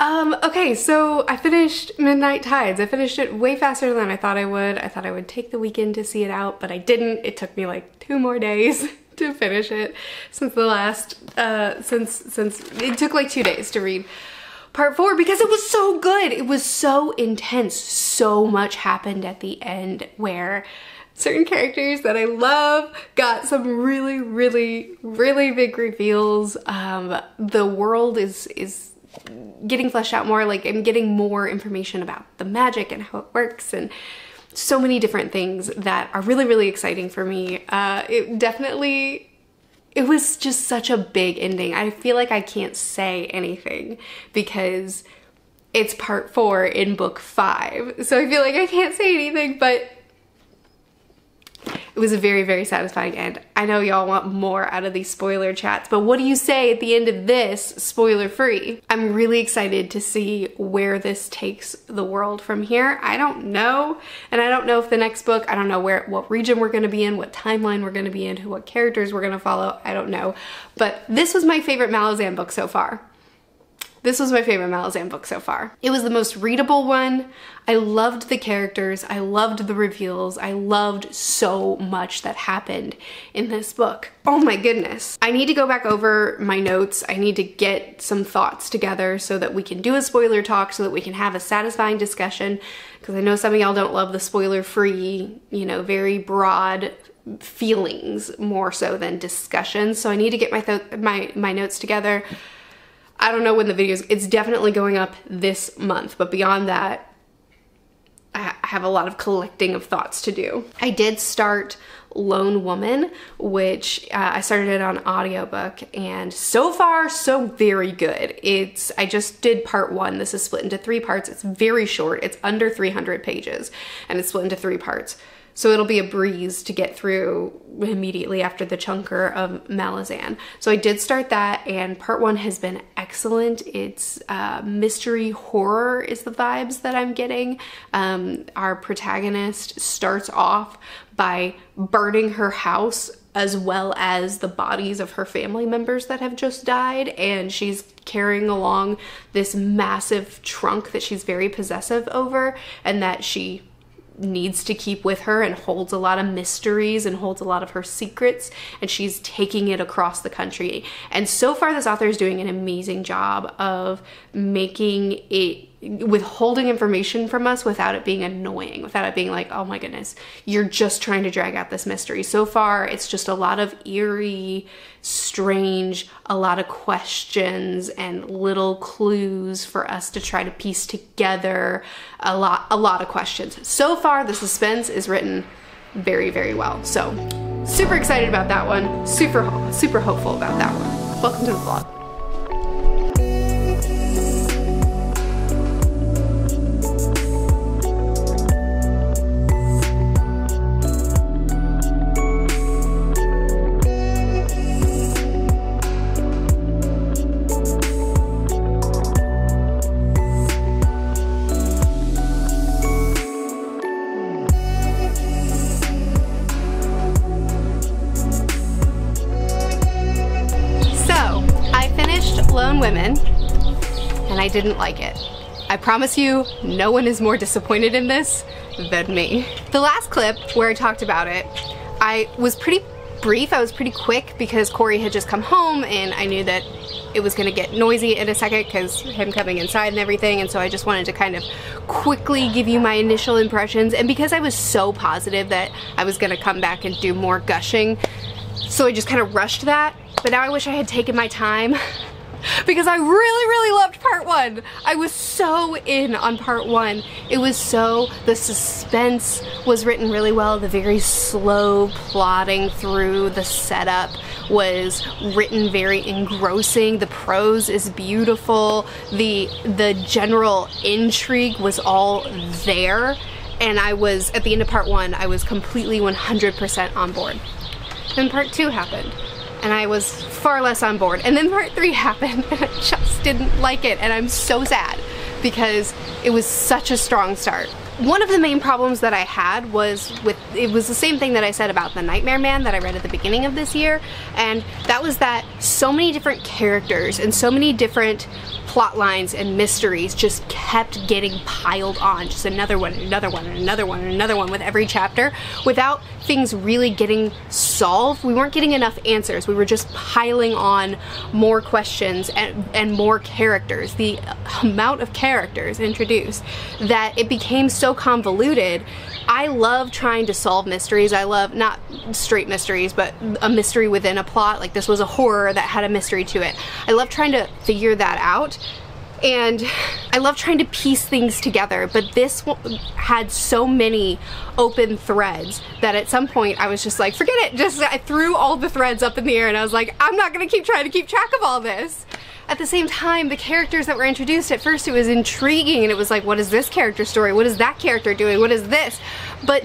Um, okay, so I finished Midnight Tides. I finished it way faster than I thought I would. I thought I would take the weekend to see it out, but I didn't. It took me like two more days to finish it since the last, uh, since, since, it took like two days to read part four because it was so good. It was so intense. So much happened at the end where certain characters that I love got some really, really, really big reveals. Um, the world is, is getting fleshed out more. Like I'm getting more information about the magic and how it works and so many different things that are really, really exciting for me. Uh, it definitely, it was just such a big ending. I feel like I can't say anything because it's part four in book five. So I feel like I can't say anything, but it was a very, very satisfying end. I know y'all want more out of these spoiler chats, but what do you say at the end of this, spoiler free? I'm really excited to see where this takes the world from here. I don't know, and I don't know if the next book, I don't know where, what region we're gonna be in, what timeline we're gonna be in, who, what characters we're gonna follow, I don't know. But this was my favorite Malazan book so far. This was my favorite Malazan book so far. It was the most readable one. I loved the characters. I loved the reveals. I loved so much that happened in this book. Oh my goodness. I need to go back over my notes. I need to get some thoughts together so that we can do a spoiler talk so that we can have a satisfying discussion because I know some of y'all don't love the spoiler free, you know, very broad feelings more so than discussions. So I need to get my, my, my notes together. I don't know when the videos, it's definitely going up this month, but beyond that, I have a lot of collecting of thoughts to do. I did start Lone Women, which uh, I started it on audiobook and so far so very good. It's I just did part 1. This is split into 3 parts. It's very short. It's under 300 pages and it's split into 3 parts. So it'll be a breeze to get through immediately after the chunker of Malazan. So I did start that and part one has been excellent. It's uh, mystery horror is the vibes that I'm getting. Um, our protagonist starts off by burning her house as well as the bodies of her family members that have just died and she's carrying along this massive trunk that she's very possessive over and that she needs to keep with her and holds a lot of mysteries and holds a lot of her secrets and she's taking it across the country. And so far this author is doing an amazing job of making it withholding information from us without it being annoying, without it being like, oh my goodness, you're just trying to drag out this mystery. So far, it's just a lot of eerie, strange, a lot of questions and little clues for us to try to piece together. A lot, a lot of questions. So far, the suspense is written very, very well. So super excited about that one. Super, super hopeful about that one. Welcome to the vlog. I didn't like it. I promise you, no one is more disappointed in this than me. The last clip where I talked about it, I was pretty brief, I was pretty quick because Corey had just come home and I knew that it was gonna get noisy in a second because him coming inside and everything and so I just wanted to kind of quickly give you my initial impressions and because I was so positive that I was gonna come back and do more gushing so I just kind of rushed that but now I wish I had taken my time because I really, really loved part one. I was so in on part one. It was so, the suspense was written really well. The very slow plodding through the setup was written very engrossing. The prose is beautiful. The, the general intrigue was all there. And I was, at the end of part one, I was completely 100% on board. Then part two happened and I was far less on board. And then part three happened and I just didn't like it and I'm so sad because it was such a strong start. one of the main problems that I had was with it was the same thing that I said about the Nightmare Man that I read at the beginning of this year, and that was that so many different characters and so many different plot lines and mysteries just kept getting piled on just another one another one another one another one with every chapter without things really getting solved we weren't getting enough answers we were just piling on more questions and, and more characters the amount of characters introduced that it became so convoluted I love trying to solve mysteries. I love not straight mysteries, but a mystery within a plot. Like this was a horror that had a mystery to it. I love trying to figure that out. And I love trying to piece things together, but this had so many open threads that at some point I was just like, forget it. Just I threw all the threads up in the air and I was like, I'm not gonna keep trying to keep track of all this at the same time, the characters that were introduced, at first it was intriguing and it was like, what is this character story? What is that character doing? What is this? But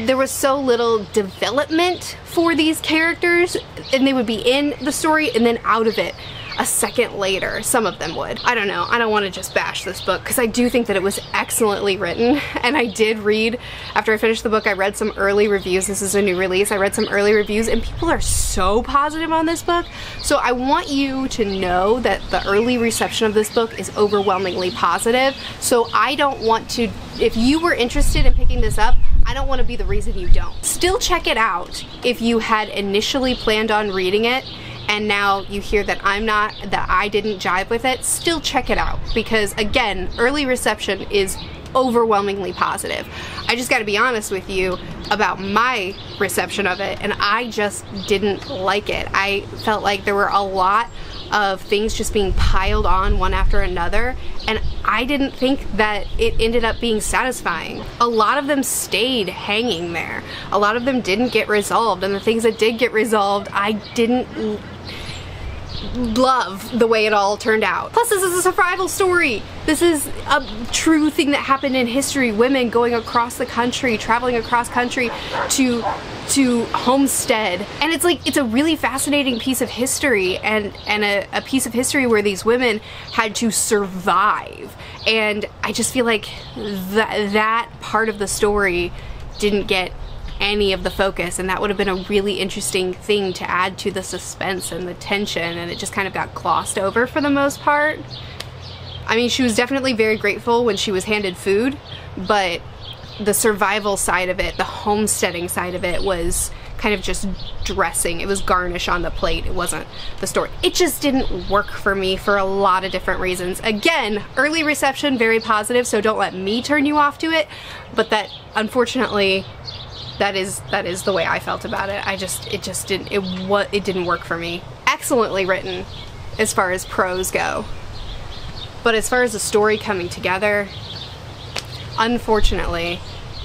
there was so little development for these characters and they would be in the story and then out of it a second later. Some of them would. I don't know. I don't want to just bash this book because I do think that it was excellently written and I did read, after I finished the book, I read some early reviews. This is a new release. I read some early reviews and people are so positive on this book. So I want you to know that the early reception of this book is overwhelmingly positive. So I don't want to, if you were interested in picking this up, I don't want to be the reason you don't. Still check it out if you had initially planned on reading it and now you hear that I'm not, that I didn't jive with it, still check it out because again, early reception is overwhelmingly positive. I just got to be honest with you about my reception of it and I just didn't like it. I felt like there were a lot of things just being piled on one after another and I didn't think that it ended up being satisfying. A lot of them stayed hanging there. A lot of them didn't get resolved and the things that did get resolved I didn't love the way it all turned out. Plus this is a survival story. This is a true thing that happened in history. Women going across the country, traveling across country to to homestead. And it's like, it's a really fascinating piece of history and, and a, a piece of history where these women had to survive. And I just feel like that, that part of the story didn't get any of the focus and that would have been a really interesting thing to add to the suspense and the tension and it just kind of got glossed over for the most part. I mean, she was definitely very grateful when she was handed food, but the survival side of it, the homesteading side of it was kind of just dressing. It was garnish on the plate. It wasn't the story. It just didn't work for me for a lot of different reasons. Again, early reception, very positive, so don't let me turn you off to it, but that unfortunately that is that is the way I felt about it. I just it just didn't it what it didn't work for me. Excellently written as far as prose go. But as far as the story coming together, unfortunately,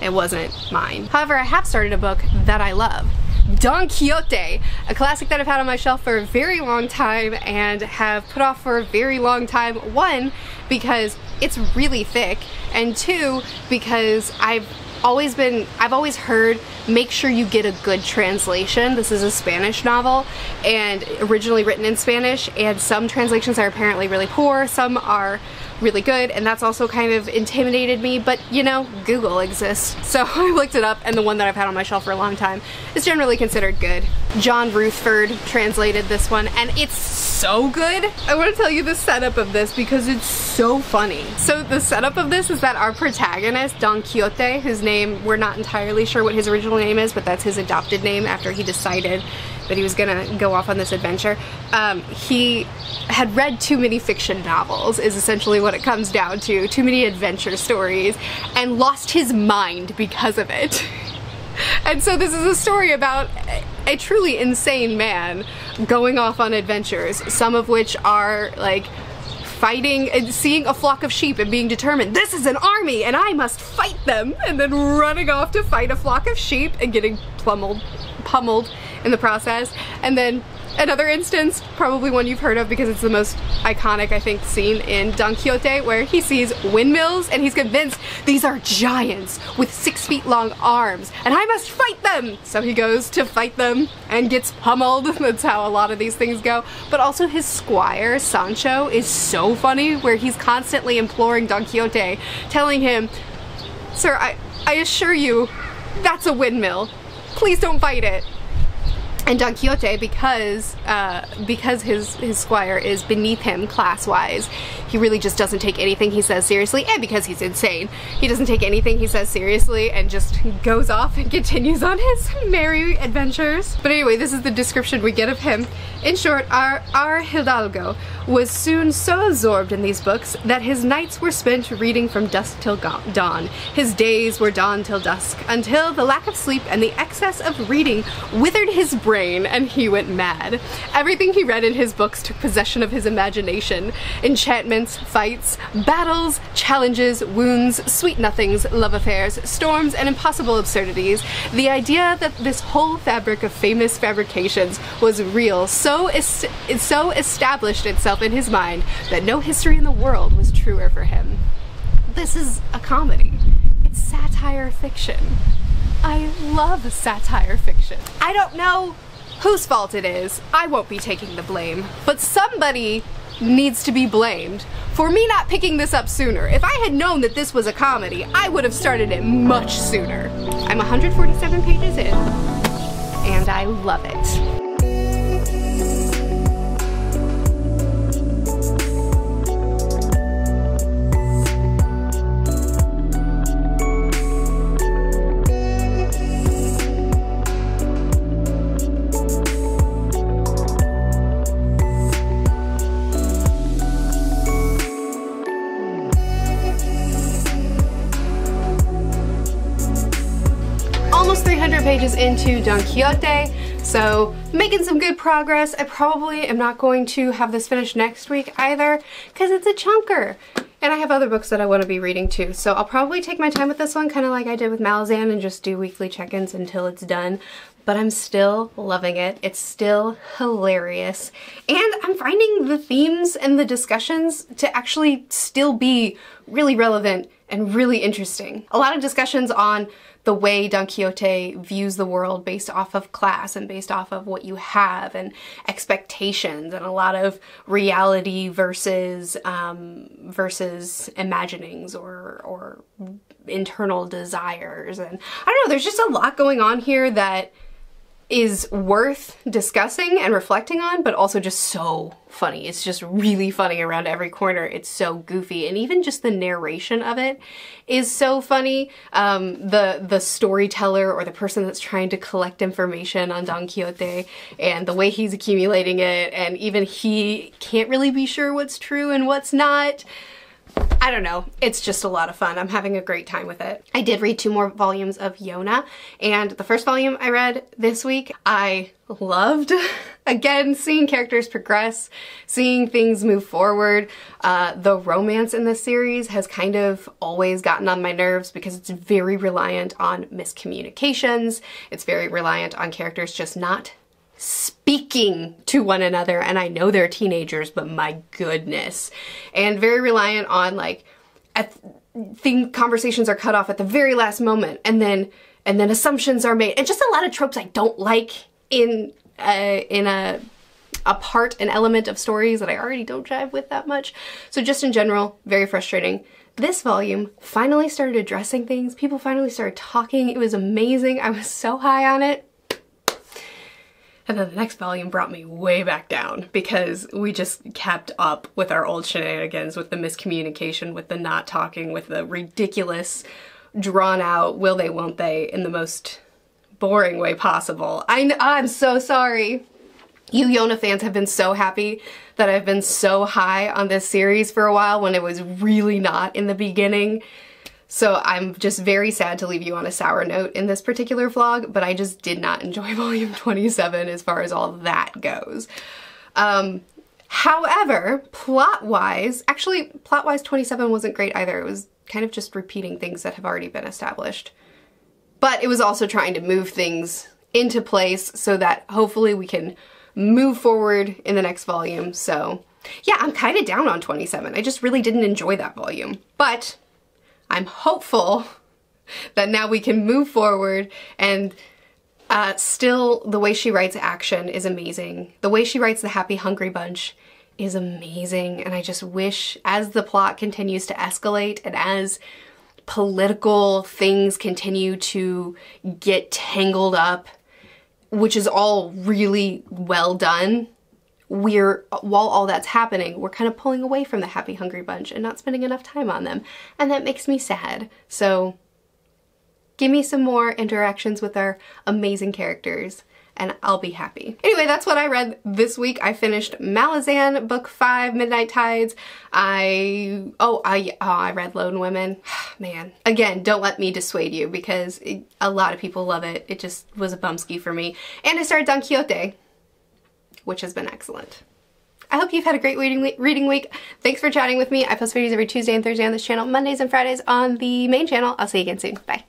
it wasn't mine. However, I have started a book that I love. Don Quixote, a classic that I've had on my shelf for a very long time and have put off for a very long time. One, because it's really thick, and two, because I've always been, I've always heard make sure you get a good translation. This is a Spanish novel and originally written in Spanish and some translations are apparently really poor, some are really good and that's also kind of intimidated me but you know Google exists so I looked it up and the one that I've had on my shelf for a long time is generally considered good. John Rutherford translated this one and it's so good. I want to tell you the setup of this because it's so funny. So the setup of this is that our protagonist Don Quixote whose name we're not entirely sure what his original name is but that's his adopted name after he decided that he was gonna go off on this adventure. Um, he had read too many fiction novels is essentially what it comes down to. Too many adventure stories and lost his mind because of it. and so this is a story about a truly insane man going off on adventures, some of which are like fighting and seeing a flock of sheep and being determined, this is an army and I must fight them, and then running off to fight a flock of sheep and getting pummeled, pummeled in the process, and then Another instance, probably one you've heard of because it's the most iconic, I think, scene in Don Quixote where he sees windmills and he's convinced these are giants with six feet long arms and I must fight them! So he goes to fight them and gets pummeled. That's how a lot of these things go. But also his squire, Sancho, is so funny where he's constantly imploring Don Quixote, telling him, Sir, I, I assure you, that's a windmill. Please don't fight it. And Don Quixote, because uh, because his his squire is beneath him class wise, he really just doesn't take anything he says seriously, and because he's insane, he doesn't take anything he says seriously and just goes off and continues on his merry adventures. But anyway, this is the description we get of him. In short, our our Hidalgo was soon so absorbed in these books that his nights were spent reading from dusk till dawn. His days were dawn till dusk, until the lack of sleep and the excess of reading withered his brain and he went mad. Everything he read in his books took possession of his imagination. Enchantments, fights, battles, challenges, wounds, sweet nothings, love affairs, storms, and impossible absurdities. The idea that this whole fabric of famous fabrications was real so, es so established itself in his mind that no history in the world was truer for him. This is a comedy. It's satire fiction. I love satire fiction. I don't know whose fault it is, I won't be taking the blame. But somebody needs to be blamed for me not picking this up sooner. If I had known that this was a comedy, I would have started it much sooner. I'm 147 pages in, and I love it. Into Don Quixote, so making some good progress. I probably am not going to have this finished next week either, because it's a chunker. And I have other books that I want to be reading too, so I'll probably take my time with this one, kind of like I did with Malazan, and just do weekly check-ins until it's done. But I'm still loving it. It's still hilarious. And I'm finding the themes and the discussions to actually still be really relevant and really interesting. A lot of discussions on the way Don Quixote views the world based off of class and based off of what you have and expectations and a lot of reality versus um, versus imaginings or or internal desires and I don't know there's just a lot going on here that is worth discussing and reflecting on, but also just so funny. It's just really funny around every corner. It's so goofy. And even just the narration of it is so funny. Um, the, the storyteller or the person that's trying to collect information on Don Quixote and the way he's accumulating it, and even he can't really be sure what's true and what's not. I don't know, it's just a lot of fun. I'm having a great time with it. I did read two more volumes of Yona, and the first volume I read this week, I loved. Again, seeing characters progress, seeing things move forward. Uh, the romance in this series has kind of always gotten on my nerves because it's very reliant on miscommunications. It's very reliant on characters just not speaking to one another and I know they're teenagers but my goodness. And very reliant on like think conversations are cut off at the very last moment and then and then assumptions are made. And just a lot of tropes I don't like in uh, in a a part an element of stories that I already don't jive with that much. So just in general very frustrating. This volume finally started addressing things. People finally started talking. It was amazing. I was so high on it and then the next volume brought me way back down because we just kept up with our old shenanigans, with the miscommunication, with the not talking, with the ridiculous, drawn out, will they, won't they, in the most boring way possible. I I'm so sorry. You Yona fans have been so happy that I've been so high on this series for a while when it was really not in the beginning. So I'm just very sad to leave you on a sour note in this particular vlog, but I just did not enjoy volume 27 as far as all that goes. Um, however, plot-wise, actually plot-wise 27 wasn't great either. It was kind of just repeating things that have already been established. But it was also trying to move things into place so that hopefully we can move forward in the next volume. So yeah, I'm kind of down on 27. I just really didn't enjoy that volume. But I'm hopeful that now we can move forward and uh, still the way she writes action is amazing. The way she writes the Happy Hungry Bunch is amazing and I just wish as the plot continues to escalate and as political things continue to get tangled up, which is all really well done. We're, while all that's happening, we're kind of pulling away from the Happy Hungry Bunch and not spending enough time on them. And that makes me sad. So give me some more interactions with our amazing characters and I'll be happy. Anyway, that's what I read this week. I finished Malazan, book five, Midnight Tides. I, oh, I, oh, I read Lone Women. Man, again, don't let me dissuade you because it, a lot of people love it. It just was a bumski for me. And I started Don Quixote, which has been excellent. I hope you've had a great reading week, reading week. Thanks for chatting with me. I post videos every Tuesday and Thursday on this channel, Mondays and Fridays on the main channel. I'll see you again soon. Bye.